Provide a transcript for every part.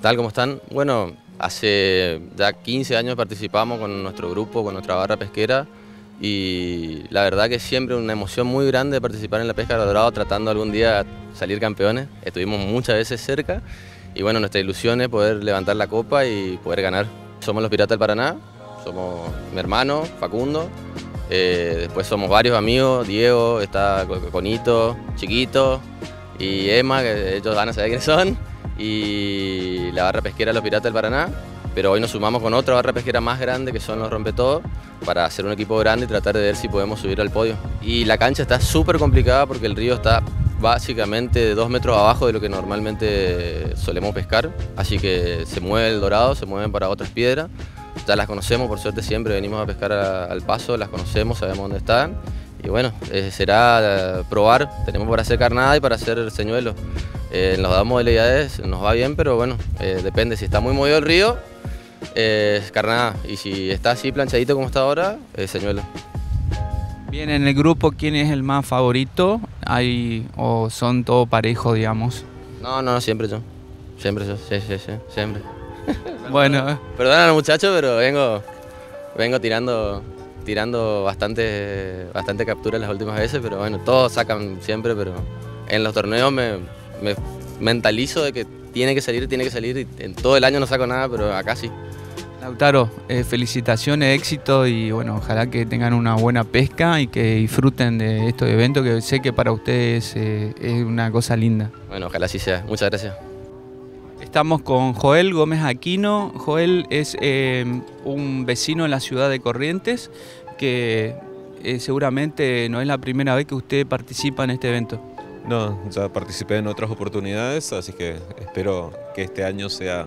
tal? ¿Cómo están? Bueno, hace ya 15 años participamos con nuestro grupo, con nuestra barra pesquera y la verdad que siempre una emoción muy grande participar en la pesca de dorado tratando algún día salir campeones. Estuvimos muchas veces cerca y bueno, nuestra ilusión es poder levantar la copa y poder ganar. Somos los Piratas del Paraná, somos mi hermano, Facundo, eh, después somos varios amigos, Diego, está Conito, Chiquito y Emma, que ellos van a saber quiénes son, y la barra pesquera Los Piratas del Paraná, pero hoy nos sumamos con otra barra pesquera más grande que son los Rompetodos para hacer un equipo grande y tratar de ver si podemos subir al podio. Y la cancha está súper complicada porque el río está básicamente dos metros abajo de lo que normalmente solemos pescar, así que se mueve el dorado, se mueven para otras piedras ya las conocemos, por suerte siempre venimos a pescar al paso, las conocemos, sabemos dónde están. Y bueno, eh, será eh, probar, tenemos para hacer carnada y para hacer señuelos. Eh, en los dos modalidades nos va bien, pero bueno, depende, si está muy movido el río, es carnada. Y si está así planchadito como está ahora, es señuelo. Bien, en el grupo, ¿quién es el más favorito? ¿Hay, ¿O son todos parejos, digamos? No, no, siempre yo. Siempre yo, sí, sí, sí, siempre. bueno. Perdón muchachos, pero vengo, vengo tirando, tirando bastante, bastante capturas las últimas veces, pero bueno, todos sacan siempre, pero en los torneos me, mentalizo de que tiene que salir, tiene que salir, y en todo el año no saco nada, pero acá sí. Lautaro, eh, felicitaciones, éxito y bueno, ojalá que tengan una buena pesca y que disfruten de estos eventos que sé que para ustedes eh, es una cosa linda. Bueno, ojalá así sea. Muchas gracias. Estamos con Joel Gómez Aquino. Joel es eh, un vecino en la ciudad de Corrientes que seguramente no es la primera vez que usted participa en este evento. No, ya participé en otras oportunidades, así que espero que este año sea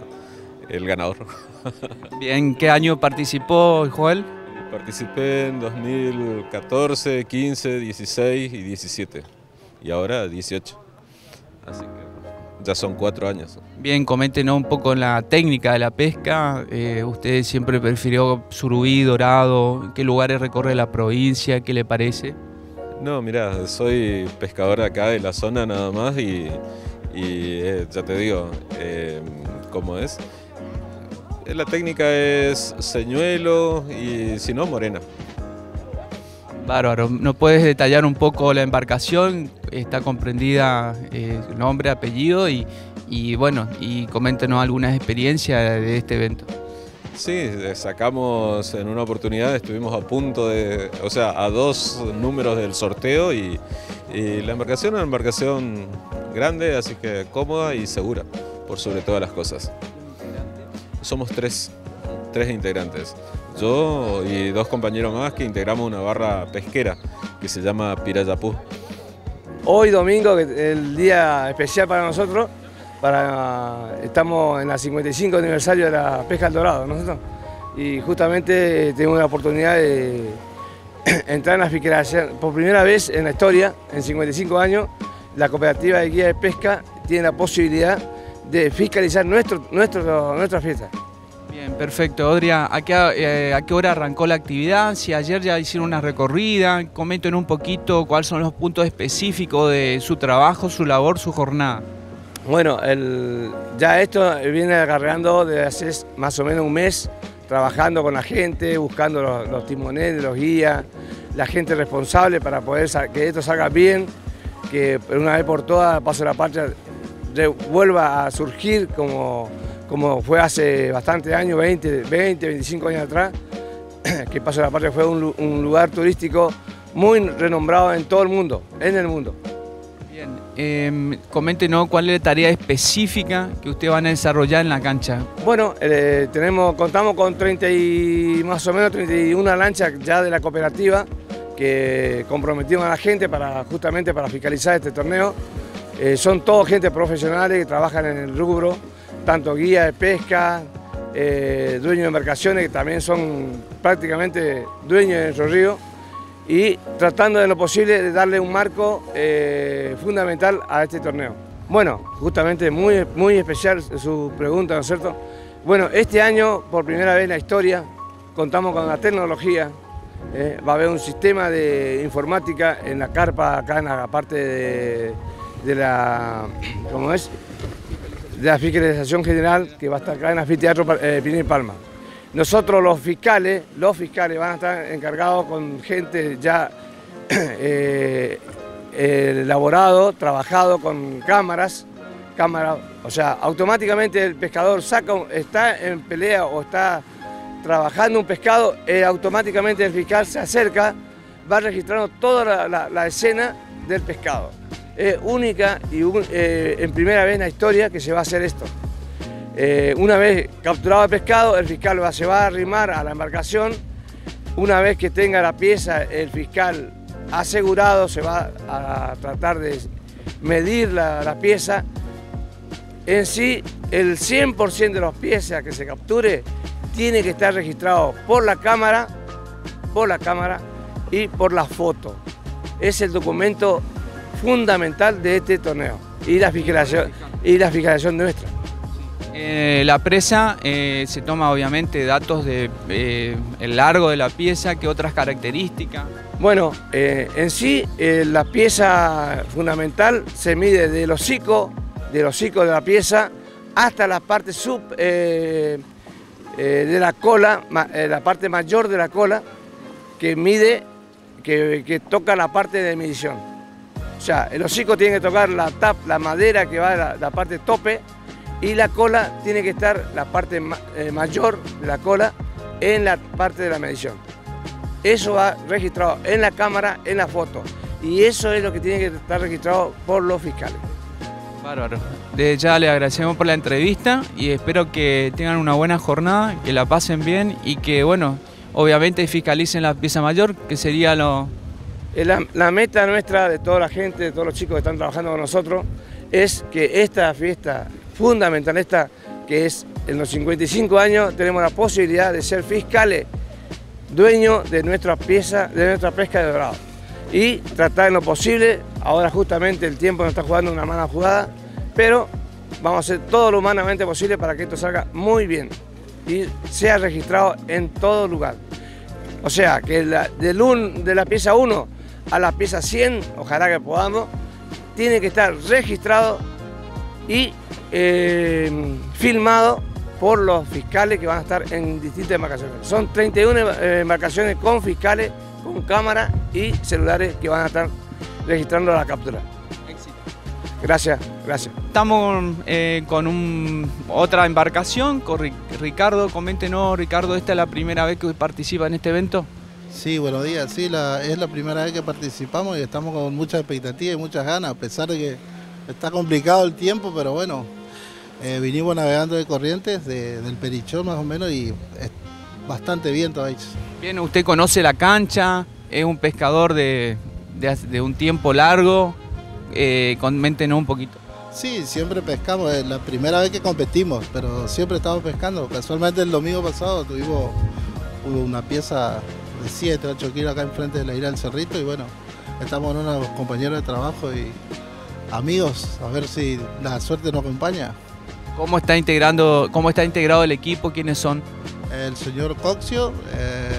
el ganador. Bien, ¿qué año participó Joel? Participé en 2014, 15, 16 y 17 y ahora 18. Así que ya son cuatro años. Bien, coméntenos un poco la técnica de la pesca. Eh, ¿Usted siempre prefirió surubí, dorado? ¿Qué lugares recorre la provincia? ¿Qué le parece? No, mira, soy pescador acá de la zona nada más y, eh, ya te digo, eh, ¿cómo es? La técnica es señuelo y si no, morena. Bárbaro. ¿No puedes detallar un poco la embarcación? Está comprendida eh, nombre, apellido y, bueno, y coméntenos algunas experiencias de este evento. Sí, sacamos en una oportunidad, estuvimos a punto de, o sea, a dos números del sorteo y, y la embarcación es una embarcación grande, así que cómoda y segura, por sobre todas las cosas. Somos tres, tres integrantes yo y dos compañeros más que integramos una barra pesquera que se llama Pirayapú. Hoy domingo, el día especial para nosotros, estamos en la 55 aniversario de la pesca al dorado, nosotros. Y justamente tenemos la oportunidad de entrar en la fiscalización. Por primera vez en la historia, en 55 años, la cooperativa de guía de pesca tiene la posibilidad de fiscalizar nuestro, nuestro, nuestra fiesta. Bien, perfecto. Odria, ¿a qué, eh, ¿a qué hora arrancó la actividad? Si ayer ya hicieron una recorrida, comenten un poquito cuáles son los puntos específicos de su trabajo, su labor, su jornada. Bueno, ya esto viene acarreando desde hace más o menos un mes, trabajando con la gente, buscando los, timoneles, los guías, la gente responsable para poder que esto salga bien, que una vez por todas, Paso de la Patria vuelva a surgir como como fue hace bastante años, 20, 20 25 años atrás, que Paso de la Patria fue un, lugar turístico muy renombrado en todo el mundo, en el mundo. Bien, eh, coméntenos cuál es la tarea específica que ustedes van a desarrollar en la cancha. Bueno, eh, tenemos, contamos con 30 y, más o menos 31 lanchas ya de la cooperativa que comprometimos a la gente para, justamente para fiscalizar este torneo. Eh, son todos gente profesionales que trabajan en el rubro tanto guía de pesca, eh, dueños de embarcaciones que también son prácticamente dueños de nuestro río y tratando de lo posible de darle un marco eh, fundamental a este torneo. Bueno, justamente muy, muy especial su pregunta, ¿no es cierto? Bueno, este año, por primera vez en la historia, contamos con la tecnología, eh, va a haber un sistema de informática en la carpa, acá en la parte de, la, ¿cómo es? de la fiscalización general que va a estar acá en el anfiteatro eh, Pinil Palma. Nosotros los fiscales, los fiscales van a estar encargados con gente ya eh, elaborado, trabajado con cámaras, cámara, o sea, automáticamente el pescador saca, está en pelea o está trabajando un pescado, eh, automáticamente el fiscal se acerca, va registrando toda la, escena del pescado. Es única y eh, en primera vez en la historia que se va a hacer esto. Eh, una vez capturado el pescado, el fiscal se va a arrimar a la embarcación. Una vez que tenga la pieza, el fiscal asegurado se va a tratar de medir la, pieza. En sí, el 100% de las piezas que se capture tiene que estar registrado por la cámara, por la cámara y por la foto. Es el documento fundamental de este torneo y la fiscalización, y la fiscalización nuestra. Eh, la presa eh, se toma obviamente datos de eh, largo de la pieza, ¿qué otras características? Bueno, en sí la pieza fundamental se mide del hocico, del hocico de la pieza hasta la parte sub de la cola, la parte mayor de la cola que mide, que, toca la parte de medición. O sea, el hocico tiene que tocar la, tap, la madera que va a la, la parte tope y la cola tiene que estar, la parte eh, mayor de la cola, en la parte de la medición. Eso va registrado en la cámara, en la foto. Y eso es lo que tiene que estar registrado por los fiscales. Bárbaro. Desde ya le agradecemos por la entrevista y espero que tengan una buena jornada, que la pasen bien y que, bueno, obviamente fiscalicen la pieza mayor, que sería lo... La, la meta nuestra, de toda la gente, de todos los chicos que están trabajando con nosotros, es que esta fiesta fundamental esta, que es en los 55 años tenemos la posibilidad de ser fiscales, dueños de nuestra pieza, de nuestra pesca de dorado. Y tratar en lo posible, ahora justamente el tiempo nos está jugando una mala jugada, pero vamos a hacer todo lo humanamente posible para que esto salga muy bien y sea registrado en todo lugar. O sea, que de la pieza 1 a la pieza 100, ojalá que podamos, tiene que estar registrado y eh, filmado por los fiscales que van a estar en distintas embarcaciones. Son 31 eh, embarcaciones con fiscales, con cámaras y celulares que van a estar registrando la captura. Gracias, gracias. Estamos eh, con otra embarcación, con Ricardo. Coméntenos, Ricardo, ¿esta es la primera vez que participa en este evento? Sí, buenos días. Sí, es la primera vez que participamos y estamos con mucha expectativa y muchas ganas, a pesar de que está complicado el tiempo, pero bueno, eh, vinimos navegando de corrientes del Perichón más o menos y es bastante bien todavía. Bien, usted conoce la cancha, es un pescador de, un tiempo largo, eh, coméntenos un poquito. Sí, siempre pescamos, es la primera vez que competimos, pero siempre estamos pescando. Casualmente el domingo pasado tuvimos una pieza de 7, 8 kilos acá enfrente de la isla del Cerrito y bueno, estamos con unos compañeros de trabajo y amigos, a ver si la suerte nos acompaña. ¿Cómo está, integrando, ¿Cómo está integrado el equipo? ¿Quiénes son? El señor Coxio,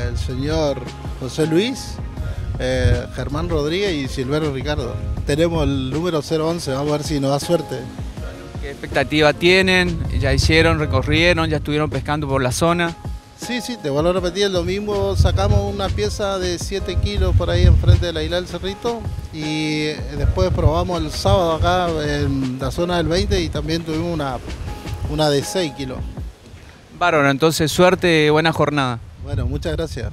el señor José Luis, eh, Germán Rodríguez y Silvero Ricardo. Tenemos el número 011, vamos a ver si nos da suerte. ¿Qué expectativa tienen? ¿Ya hicieron, recorrieron, ya estuvieron pescando por la zona? Sí, sí, te vuelvo a repetir, el domingo sacamos una pieza de 7 kilos por ahí enfrente de la isla del Cerrito y después probamos el sábado acá en la zona del 20 y también tuvimos una una de 6 kilos. Bárbaro, entonces suerte, buena jornada. Bueno, muchas gracias.